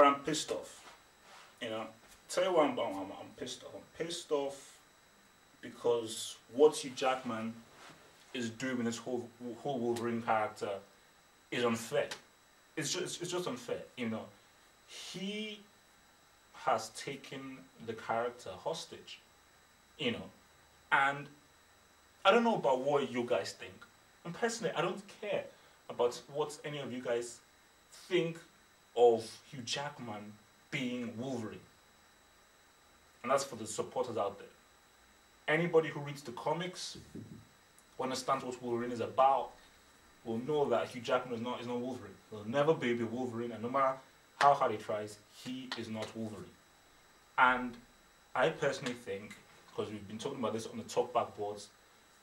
or I'm pissed off. You know, tell you what I'm, I'm, I'm pissed off. I'm pissed off because what Hugh Jackman is doing with this whole whole Wolverine character is unfair. It's just it's just unfair. You know, he has taken the character hostage. You know, and I don't know about what you guys think. And personally, I don't care about what any of you guys think of Hugh Jackman being Wolverine. And that's for the supporters out there. Anybody who reads the comics, who understands what Wolverine is about, will know that Hugh Jackman is not, is not Wolverine. He'll never be a Wolverine, and no matter how hard he tries, he is not Wolverine. And I personally think, because we've been talking about this on the TalkBack boards,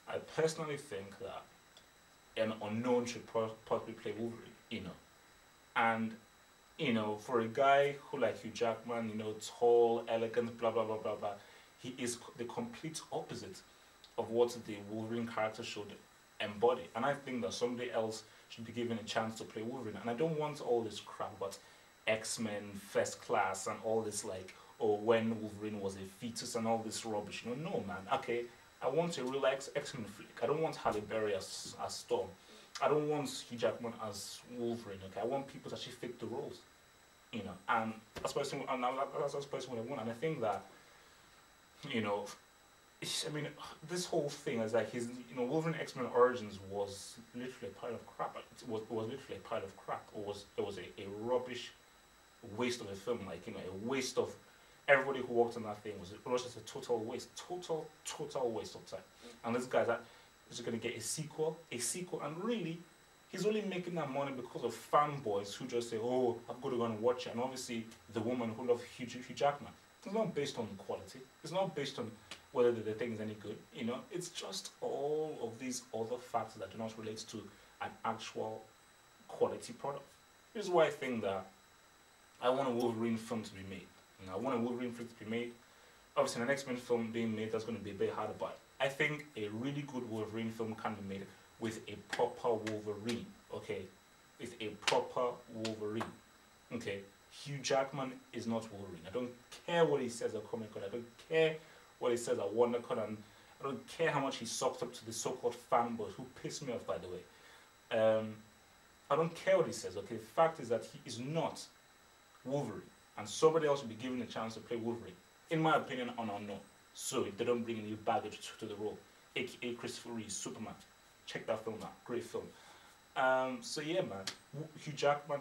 I personally think that an unknown should possibly play Wolverine, you know. And, you know, for a guy who like Hugh Jackman, you know, tall, elegant, blah, blah, blah, blah, blah, he is the complete opposite of what the Wolverine character should embody. And I think that somebody else should be given a chance to play Wolverine. And I don't want all this crap about X-Men, First Class, and all this like, oh, when Wolverine was a fetus and all this rubbish. No, no, man. Okay, I want a real X-Men flick. I don't want Halle Berry as, as Storm. I don't want Hugh Jackman as Wolverine. Okay, I want people to actually fit the roles. You know, and that's person, and that's, that's person what I want. And I think that, you know, I mean, this whole thing is like his, you know, Wolverine X Men Origins was literally a pile of crap. It was, it was literally a pile of crap. It was, it was a, a rubbish waste of a film. Like you know, a waste of everybody who worked on that thing was it was just a total waste, total, total waste of time. And this guy's is going to get a sequel, a sequel, and really, he's only making that money because of fanboys who just say, "Oh, I've got to go and watch it." And obviously, the woman who loves Hugh, Hugh Jackman. It's not based on quality. It's not based on whether the, thing is any good. You know, it's just all of these other factors that do not relate to an actual quality product. This is why I think that I want a Wolverine film to be made. You know, I want a Wolverine film to be made. Obviously, an X-Men film being made, that's going to be a bit harder, but I think a really good Wolverine film can be made with a proper Wolverine, okay? With a proper Wolverine, okay? Hugh Jackman is not Wolverine. I don't care what he says at Comic Con. I don't care what he says at WonderCon. And I don't care how much he sucked up to the so-called fanboys who piss me off, by the way. Um, I don't care what he says, okay? The fact is that he is not Wolverine and somebody else will be given a chance to play Wolverine. In my opinion, on unknown. So they don't bring any baggage to, to the role, aka Christopher Reeve, Superman. Check that film out. Great film. Um, so yeah, man. Hugh Jackman